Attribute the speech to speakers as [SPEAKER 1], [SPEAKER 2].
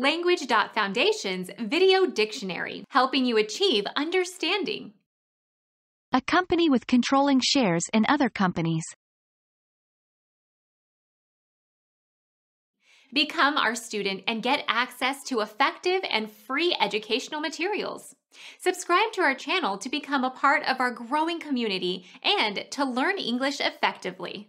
[SPEAKER 1] Language.Foundation's Video Dictionary, helping you achieve understanding.
[SPEAKER 2] A company with controlling shares in other companies.
[SPEAKER 3] Become our
[SPEAKER 1] student and get access to effective and free educational materials. Subscribe to our channel to become a part of our growing community and to learn English
[SPEAKER 3] effectively.